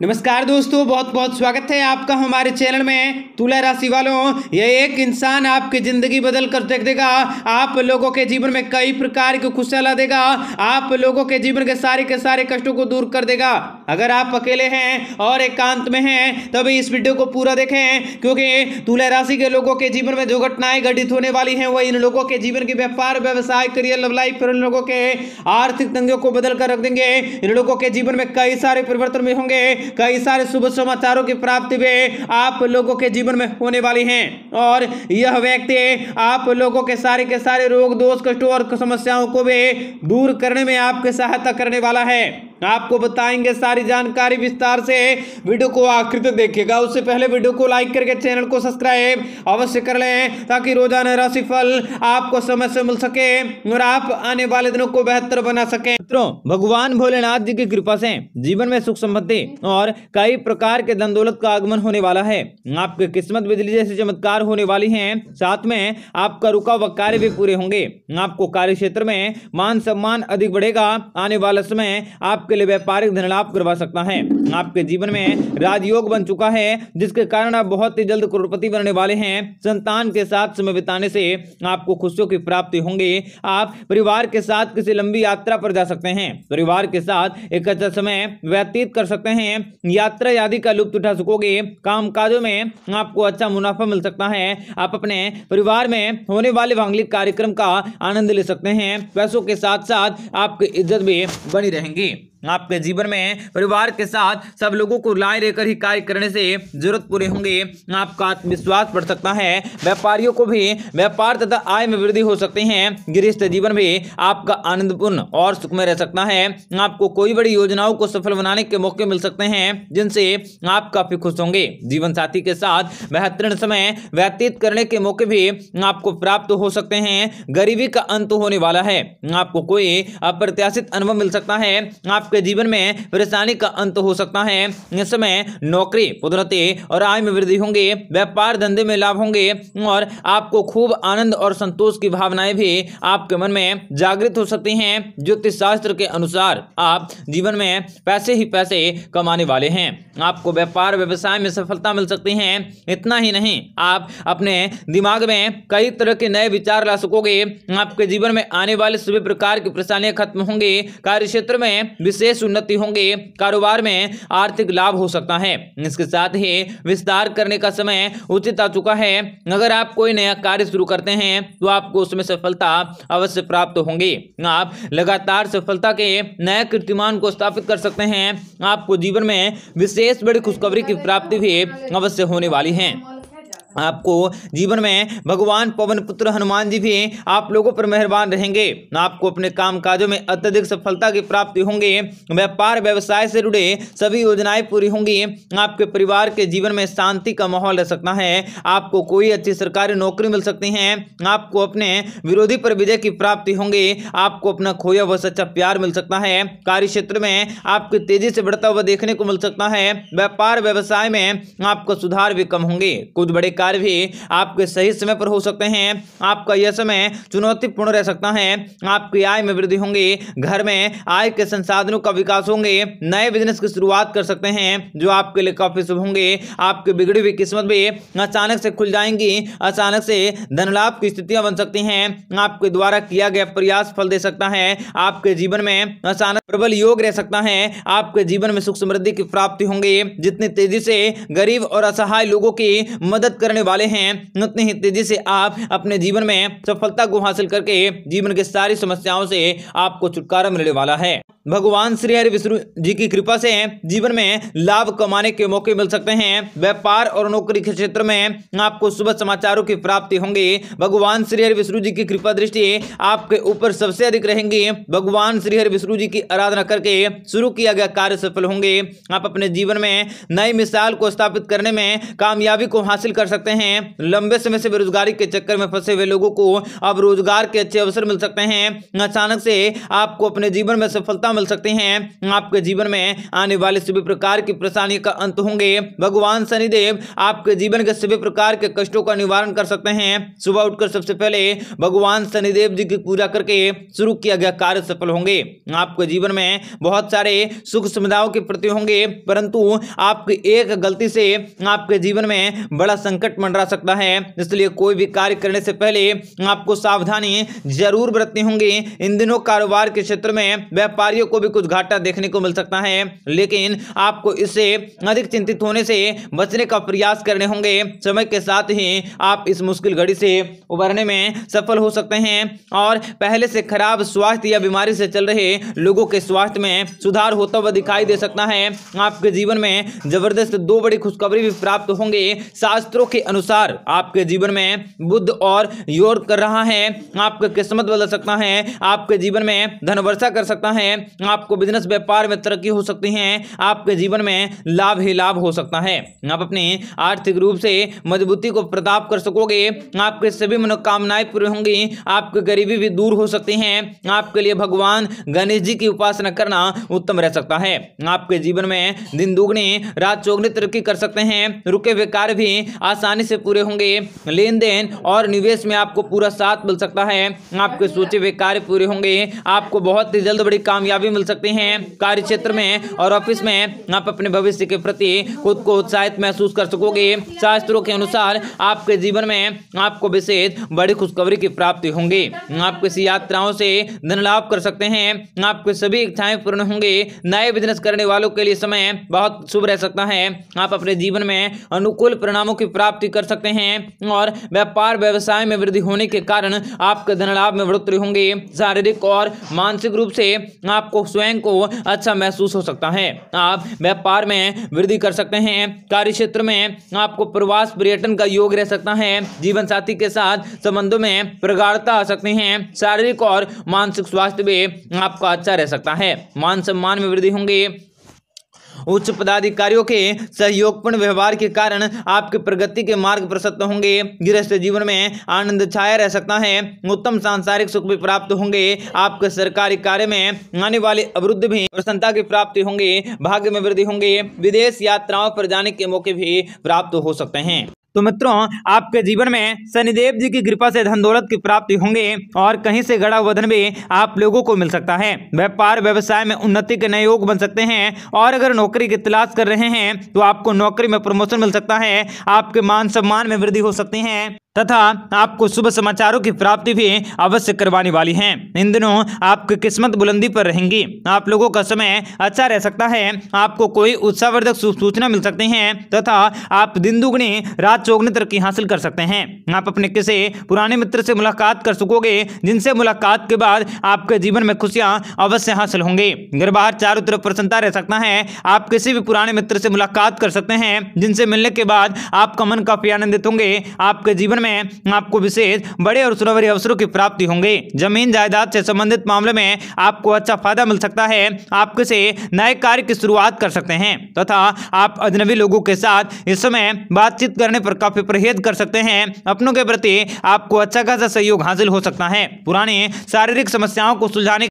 नमस्कार दोस्तों, बहुत बहुत स्वागत है आपका हमारे चैनल में। तुला राशि वालों यह एक इंसान आपकी ज़िंदगी बदल कर देख देगा। आप लोगों के जीवन में कई प्रकार की खुशहाला देगा। आप लोगों के जीवन के सारे के सारे कष्टों को दूर कर देगा। अगर आप अकेले हैं और एकांत एक में हैं, तभी इस वीडियो को पूरा देखें, क्योंकि तुला राशि के लोगों के जीवन में जो घटनाएँ घटित होने वाली हैं, वह इन लोगों के जीवन के व्यापार, व्यवसाय करियर लव लाइफ फिर इन लोगों के आर्थिक तंगियों को बदल कर रख देंगे। इन लोगों के जीवन में कई सारे परिवर्तन भी होंगे, कई सारे शुभ समाचारों की प्राप्ति भी आप लोगों के जीवन में होने वाली हैं। और यह व्यक्ति आप लोगों के सारे के सारे रोग, दोष, कष्टों और समस्याओं को भी दूर करने में आपकी सहायता करने वाला है। आपको बताएँगे, सारी जानकारी विस्तार से। वीडियो को आखिर तक देखिएगा। उससे पहले वीडियो को लाइक करके चैनल को सब्सक्राइब अवश्य कर लें, ताकि रोज़ाना राशि फल आपको समय से मिल सके और आप आने वाले दिनों को बेहतर बना सके। मित्रों, भगवान भोलेनाथ जी की कृपा से जीवन में सुख समृद्धि और कई प्रकार के धन दौलत का आगमन होने वाला है। आपके किस्मत बिजली जैसे चमत्कार होने वाली है। साथ में आपका रुका हुआ कार्य भी पूरे होंगे। आपको कार्य में मान सम्मान अधिक बढ़ेगा। आने वाला समय आपके लिए व्यापारिक धन लाभ करवा सकता है। आपके जीवन में राजयोग बन चुका है, जिसके कारण आप बहुत ही जल्द करोड़पति बनने वाले हैं। संतान के साथ समय बिताने से आपको खुशियों की प्राप्ति होंगे। आप परिवार के साथ किसी लंबी यात्रा पर जा सकते हैं। परिवार के साथ एक अच्छा समय व्यतीत कर सकते हैं। यात्रा आदि का लुप्त उठा सकोगे। काम में आपको अच्छा मुनाफा मिल सकता है। आप अपने परिवार में होने वाले मांगलिक कार्यक्रम का आनंद ले सकते हैं। पैसों के साथ साथ आपकी इज़्ज़त भी बनी रहेंगी। आपके जीवन में परिवार के साथ सब लोगों को लाए रहकर ही कार्य करने से ज़रूरत पूरे होंगे। आपका आत्मविश्वास बढ़ सकता है। व्यापारियों को भी व्यापार तथा आय में वृद्धि हो सकती है। गृहस्थ जीवन भी आपका आनंदपूर्ण और सुखमय रह सकता है। आपको कोई बड़ी योजनाओं को सफल बनाने के मौके मिल सकते हैं, जिनसे आप काफ़ी खुश होंगे। जीवन साथी के साथ बेहतरीन समय व्यतीत करने के मौके भी आपको प्राप्त हो सकते हैं। गरीबी का अंत होने वाला है। आपको कोई अप्रत्याशित अनुभव मिल सकता है। आपके आपके जीवन में परेशानी का अंत हो सकता है। इस समय नौकरी पदोन्नति और आय में वृद्धि होंगे, व्यापार धंधे में लाभ होंगे और आपको खूब आनंद और संतोष की भावनाएँ भी आपके मन में जागृत हो सकती हैं। ज्योतिष शास्त्र के अनुसार आप जीवन में पैसे ही पैसे कमाने वाले हैं। आपको व्यापार, व्यवसाय में सफलता मिल सकती है। इतना ही नहीं, आप अपने दिमाग में कई तरह के नए विचार ला सकोगे। आपके जीवन में आने वाले सभी प्रकार की परेशानियाँ खत्म होंगी। कार्य क्षेत्र में विशेष उन्नति होंगे। कारोबार में आर्थिक लाभ हो सकता है। इसके साथ ही विस्तार करने का समय उचित आ चुका है। अगर आप कोई नया कार्य शुरू करते हैं तो आपको उसमें सफलता अवश्य प्राप्त होंगी। आप लगातार सफलता के नए कीर्तिमान को स्थापित कर सकते हैं। आपको जीवन में विशेष बड़ी खुशखबरी की प्राप्ति भी अवश्य होने वाली है। आपको जीवन में भगवान, पवन, पुत्र, हनुमान जी भी आप लोगों पर मेहरबान रहेंगे। आपको अपने काम काजों में अत्यधिक सफलता की प्राप्ति होंगे। व्यापार, व्यवसाय से जुड़े सभी योजनाएँ पूरी होंगी। आपके परिवार के जीवन में शांति का माहौल रह सकता है। आपको कोई अच्छी सरकारी नौकरी मिल सकती है। आपको अपने विरोधी पर विजय की प्राप्ति होंगी। आपको अपना खोया व सच्चा प्यार मिल सकता है। कार्य क्षेत्र में आपकी तेज़ी से बढ़ता हुआ देखने को मिल सकता है। व्यापार, व्यवसाय में आपको सुधार भी कम होंगे। कुछ बड़े भी आपके सही समय पर हो सकते हैं। आपका यह समय चुनौतीपूर्ण रह सकता है। आपकी आय में वृद्धि होंगी। घर में आय के संसाधनों का विकास होंगे। नए बिज़नेस की शुरुआत कर सकते हैं, जो आपके लिए काफ़ी शुभ होंगे। आपकी बिगड़ी हुई किस्मत भी अचानक से खुल जाएँगी। अचानक से धन लाभ की स्थितियाँ बन सकती हैं। आपके द्वारा किया गया प्रयास फल दे सकता है। आपके जीवन में अचानक प्रबल योग रह सकता है। आपके जीवन में सुख समृद्धि की प्राप्ति होंगी। जितनी तेज़ी से गरीब और असहाय लोगों की मदद करने वाले हैं, उतनी ही तेज़ी से आप अपने जीवन में सफलता को हासिल करके जीवन की सारी समस्याओं से आपको छुटकारा मिलने वाला है। भगवान श्री हरि विष्णु जी की कृपा से जीवन में लाभ कमाने के मौके मिल सकते हैं। व्यापार और नौकरी के क्षेत्र में आपको शुभ समाचारों की प्राप्ति होंगी। भगवान श्री हरि विष्णु जी की कृपा दृष्टि आपके ऊपर सबसे अधिक रहेंगी। भगवान श्री हरि विष्णु जी की आराधना करके शुरू किया गया कार्य सफल होंगे। आप अपने जीवन में नई मिसाल को स्थापित करने में कामयाबी को हासिल कर सकते हैं। लंबे समय से बेरोजगारी के चक्कर में फंसे हुए लोगों को अब रोज़गार के अच्छे अवसर मिल सकते हैं। अचानक से आपको अपने जीवन में सफलता मिल सकती है। आपके जीवन में आने वाले सभी प्रकार की परेशानी का अंत होंगे। भगवान शनिदेव आपके जीवन के सभी प्रकार के कष्टों का निवारण कर सकते हैं। सुबह उठकर सबसे पहले भगवान शनिदेव जी की पूजा करके शुरू किया गया कार्य सफल होंगे। आपके जीवन में बहुत सारे सुख सुविधाओं के प्रति होंगे, परंतु आपकी एक गलती से आपके जीवन में बड़ा संकट मंडरा सकता है। इसलिए कोई भी कार्य करने से पहले आपको सावधानी ज़रूर बरतनी होंगी। इन दिनों कारोबार के क्षेत्र में व्यापारियों को भी कुछ घाटा देखने को मिल सकता है। लेकिन आपको इससे अधिक चिंतित होने से बचने का प्रयास करने होंगे। समय के साथ ही आप इस मुश्किल घड़ी से उभरने में सफल हो सकते हैं। और पहले से खराब स्वास्थ्य या बीमारी से चल रहे लोगों के स्वास्थ्य में सुधार होता हुआ दिखाई दे सकता है। आपके जीवन में ज़बरदस्त दो बड़ी खुशखबरी भी प्राप्त होंगे। शास्त्रों के अनुसार आपके जीवन में बुद्ध और योग कर रहा है, आपका किस्मत बदल सकता है, आपके जीवन में धन वर्षा कर सकता है, आपको बिज़नेस व्यापार में तरक्की हो सकती है, आपके जीवन में लाभ ही लाभ हो सकता है। आप अपनी आर्थिक रूप से मजबूती को प्रताप कर सकोगे, आपके सभी मनोकामनाएँ पूरी होंगी, आपकी गरीबी भी दूर हो सकती है, आपके लिए भगवान गणेश जी की उपासना करना उत्तम रह सकता है। आपके जीवन में दिन दुगनी, रात चौगनी तरक्की कर सकते हैं, रुके हुए कार्य भी आसानी से पूरे होंगे लेन देन और निवेश में आपको पूरा साथ मिल सकता है। आपके सोचे हुए कार्य पूरे होंगे। आपको बहुत ही जल्द बड़ी कामयाबी मिल सकती है कार्य क्षेत्र में और ऑफ़िस में। आप अपने भविष्य के प्रति खुद को उत्साहित महसूस कर सकोगे। शास्त्रों के अनुसार आपके जीवन में आपको विशेष बड़ी खुशखबरी की प्राप्ति होंगी। आप किसी यात्राओं से धन लाभ कर सकते हैं। आपके सभी इच्छाएँ पूर्ण होंगे। नए बिज़नेस करने वालों के लिए समय बहुत शुभ रह सकता है। आप अपने जीवन में अनुकूल परिणामों की प्राप्ति कर सकते हैं और व्यापार व्यवसाय में वृद्धि होने के कारण आपके धन लाभ में बढ़ोतरी होंगे। शारीरिक और मानसिक रूप से आपको स्वयं को अच्छा महसूस हो सकता है। आप व्यापार में वृद्धि कर सकते हैं। कार्य क्षेत्र में आपको प्रवास पर्यटन का योग रह सकता है। जीवन साथी के साथ संबंधों में प्रगाढ़ता आ सकती है। शारीरिक और मानसिक स्वास्थ्य भी आपका अच्छा रह सकता है। मान सम्मान में वृद्धि होंगी। उच्च पदाधिकारियों के सहयोगपूर्ण व्यवहार के कारण आपकी प्रगति के मार्ग प्रशस्त होंगे। गृहस्थ जीवन में आनंद छाया रह सकता है। उत्तम सांसारिक सुख भी प्राप्त होंगे। आपके सरकारी कार्य में आने वाले अवरुद्ध भी प्रसन्नता की प्राप्ति होंगे, भाग्य में वृद्धि होंगे। विदेश यात्राओं पर जाने के मौके भी प्राप्त हो सकते हैं। तो मित्रों, आपके जीवन में शनिदेव जी की कृपा से धन दौलत की प्राप्ति होंगे और कहीं से गड़ा हुआ धन भी आप लोगों को मिल सकता है। व्यापार, व्यवसाय में उन्नति के नए योग बन सकते हैं और अगर नौकरी की तलाश कर रहे हैं तो आपको नौकरी में प्रमोशन मिल सकता है। आपके मान सम्मान में वृद्धि हो सकती है। तथा आपको शुभ समाचारों की प्राप्ति भी अवश्य करवाने वाली है। इन दिनों आपकी किस्मत बुलंदी पर रहेंगी। आप लोगों का समय अच्छा रह सकता है। आपको कोई उत्साहवर्धक सूचना मिल सकती है तथा आप दिन दुगनी, रात चौगनी तरक्की हासिल कर सकते हैं। आप अपने किसी पुराने मित्र से मुलाकात कर सकोगे, जिनसे मुलाकात के बाद आपके जीवन में खुशियाँ अवश्य हासिल होंगी। घर बाहर चारों तरफ़ प्रसन्नता रह सकता है। आप किसी भी पुराने मित्र से मुलाकात कर सकते हैं, जिनसे मिलने के बाद आपका मन काफ़ी आनंदित होंगे। आपके जीवन में आपको विशेष बड़े और सुनहरे अवसरों की प्राप्ति होंगे। ज़मीन जायदाद से संबंधित मामले में आपको अच्छा फ़ायदा मिल सकता है। आप किसी नए कार्य की शुरुआत कर सकते हैं तथा आप अजनबी लोगों के साथ इस समय बातचीत करने पर काफ़ी परहेज कर सकते हैं। अपनों के प्रति आपको अच्छा खासा सहयोग हासिल हो सकता है। पुरानी शारीरिक समस्याओं को सुलझाने